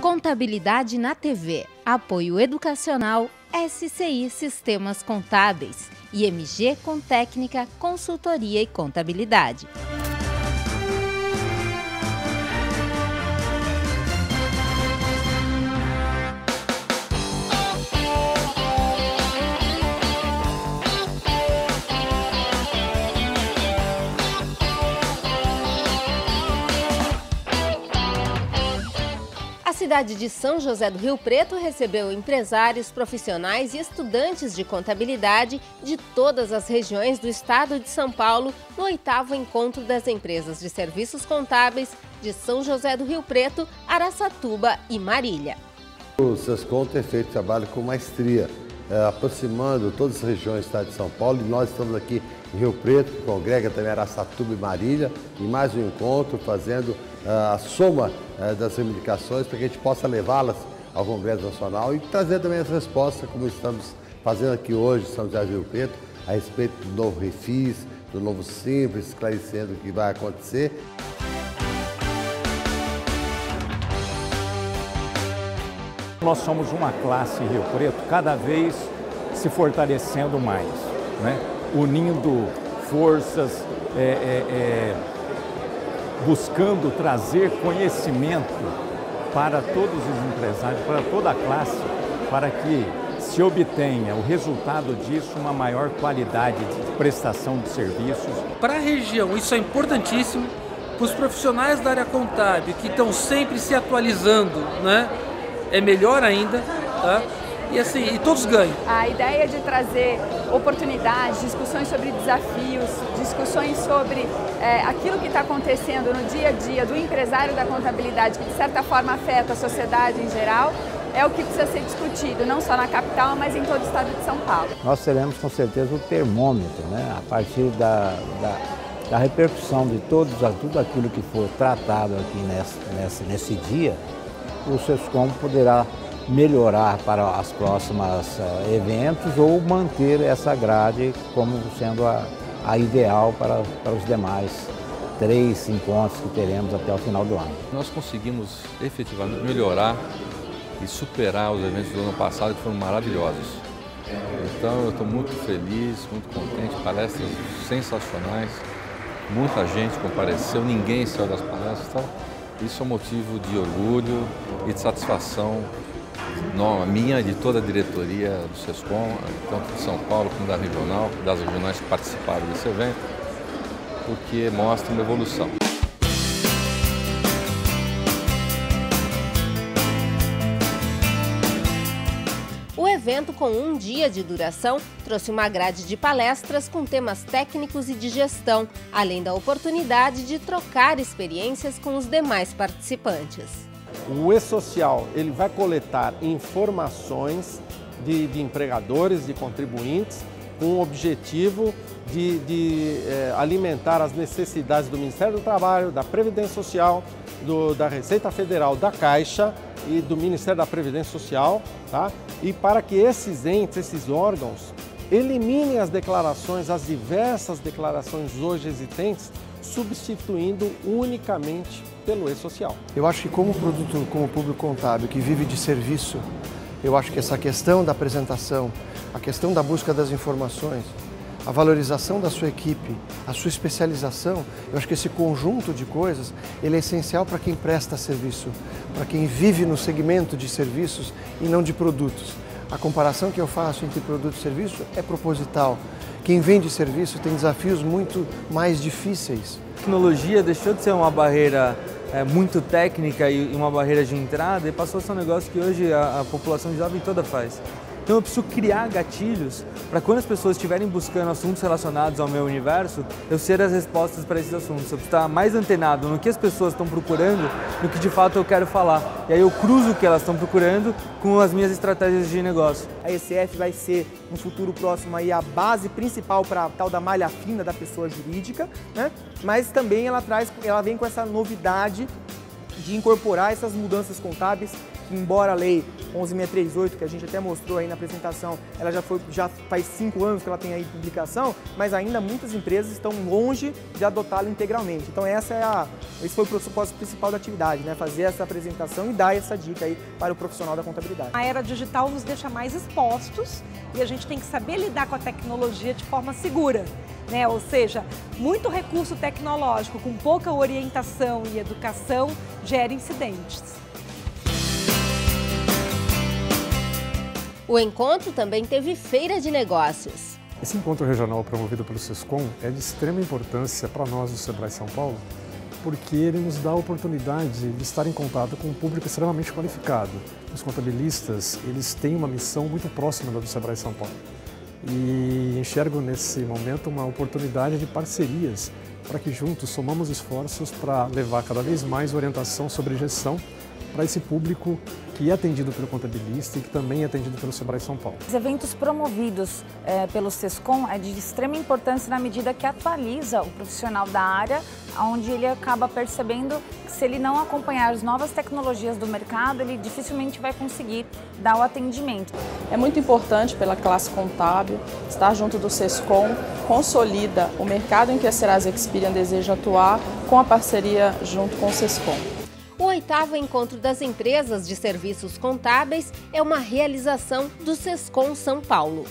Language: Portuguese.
Contabilidade na TV. Apoio educacional SCI Sistemas Contábeis. IMG com técnica, consultoria e contabilidade. Cidade de São José do Rio Preto recebeu empresários, profissionais e estudantes de contabilidade de todas as regiões do estado de São Paulo no oitavo encontro das empresas de serviços contábeis de São José do Rio Preto, Araçatuba e Marília. O Sescom tem feito trabalho com maestria, é, aproximando todas as regiões do estado de São Paulo e nós estamos aqui Rio Preto, que congrega também Araçatuba e Marília, em mais um encontro fazendo a soma eh, das reivindicações para que a gente possa levá-las ao Congresso Nacional e trazer também as respostas, como estamos fazendo aqui hoje em São José do Rio Preto, a respeito do novo refis, do novo simples, esclarecendo o que vai acontecer. Nós somos uma classe Rio Preto cada vez se fortalecendo mais, né? Unindo forças, é, é, é buscando trazer conhecimento para todos os empresários, para toda a classe, para que se obtenha o resultado disso uma maior qualidade de prestação de serviços. Para a região, isso é importantíssimo. Para os profissionais da área contábil que estão sempre se atualizando, né? é melhor ainda. Tá? E assim, e todos ganham. A ideia de trazer oportunidades, discussões sobre desafios, discussões sobre é, aquilo que está acontecendo no dia a dia do empresário da contabilidade, que de certa forma afeta a sociedade em geral, é o que precisa ser discutido, não só na capital, mas em todo o estado de São Paulo. Nós teremos com certeza o termômetro, né? a partir da, da, da repercussão de todos, tudo aquilo que for tratado aqui nesse, nesse, nesse dia, o SESCOM poderá melhorar para as próximas uh, eventos ou manter essa grade como sendo a, a ideal para, para os demais três encontros que teremos até o final do ano. Nós conseguimos efetivamente melhorar e superar os eventos do ano passado que foram maravilhosos. Então eu estou muito feliz, muito contente, palestras sensacionais, muita gente compareceu, ninguém saiu das palestras. Então, isso é motivo de orgulho e de satisfação a minha de toda a diretoria do SESCOM, tanto de São Paulo como da regional, das regionais que participaram desse evento, porque mostra uma evolução. O evento, com um dia de duração, trouxe uma grade de palestras com temas técnicos e de gestão, além da oportunidade de trocar experiências com os demais participantes. O e-social ele vai coletar informações de, de, empregadores, de contribuintes, com o objetivo de, de é, alimentar as necessidades do Ministério do Trabalho, da Previdência Social, do, da Receita Federal, da Caixa e do Ministério da Previdência Social, tá? e para que esses entes, esses órgãos, eliminem as declarações, as diversas declarações hoje existentes, substituindo unicamente pelo e-social. Eu acho que como produto, como público contábil que vive de serviço, eu acho que essa questão da apresentação, a questão da busca das informações, a valorização da sua equipe, a sua especialização, eu acho que esse conjunto de coisas, ele é essencial para quem presta serviço, para quem vive no segmento de serviços e não de produtos. A comparação que eu faço entre produto e serviço é proposital. Quem vende serviço tem desafios muito mais difíceis. A tecnologia deixou de ser uma barreira é, muito técnica e uma barreira de entrada e passou a ser um negócio que hoje a, a população jovem toda faz. Então eu preciso criar gatilhos para quando as pessoas estiverem buscando assuntos relacionados ao meu universo, eu ser as respostas para esses assuntos. Eu preciso estar mais antenado no que as pessoas estão procurando, no que de fato eu quero falar. E aí eu cruzo o que elas estão procurando com as minhas estratégias de negócio. A ECF vai ser no futuro próximo aí a base principal para a tal da malha fina da pessoa jurídica, né? Mas também ela traz, ela vem com essa novidade de incorporar essas mudanças contábeis embora a lei 11638, que a gente até mostrou aí na apresentação, ela já, foi, já faz cinco anos que ela tem aí publicação, mas ainda muitas empresas estão longe de adotá-la integralmente. Então essa é a, esse foi o propósito principal da atividade, né? fazer essa apresentação e dar essa dica aí para o profissional da contabilidade. A era digital nos deixa mais expostos e a gente tem que saber lidar com a tecnologia de forma segura. Né? Ou seja, muito recurso tecnológico com pouca orientação e educação gera incidentes. O encontro também teve feira de negócios. Esse encontro regional promovido pelo SESCOM é de extrema importância para nós do Sebrae São Paulo, porque ele nos dá a oportunidade de estar em contato com um público extremamente qualificado. Os contabilistas, eles têm uma missão muito próxima da do Sebrae São Paulo. E enxergo nesse momento uma oportunidade de parcerias para que juntos somamos esforços para levar cada vez mais orientação sobre gestão para esse público que é atendido pelo contabilista e que também é atendido pelo Sebrae São Paulo. Os eventos promovidos é, pelo SESCOM é de extrema importância na medida que atualiza o profissional da área, onde ele acaba percebendo que se ele não acompanhar as novas tecnologias do mercado, ele dificilmente vai conseguir dar o atendimento. É muito importante pela classe contábil estar junto do SESCOM, consolida o mercado em que a Serasa Experian deseja atuar com a parceria junto com o SESCOM. O oitavo encontro das empresas de serviços contábeis é uma realização do SESCOM São Paulo.